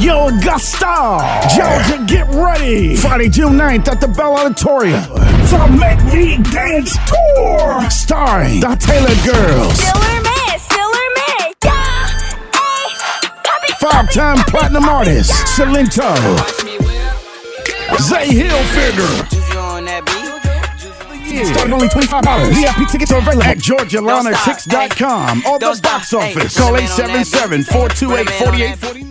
Yo, Augusta, Georgia, get ready. Friday, June 9th at the Bell Auditorium. for Make Me Dance Tour. Starring the Taylor Girlz. Taylor me, Taylor me. Yeah, Five-time platinum artist. Silentó. Zay Hilfigerrr. Starting only $25. VIP tickets are available at GeorgiaLinaTix.com or the box office. Call 877 428 4849.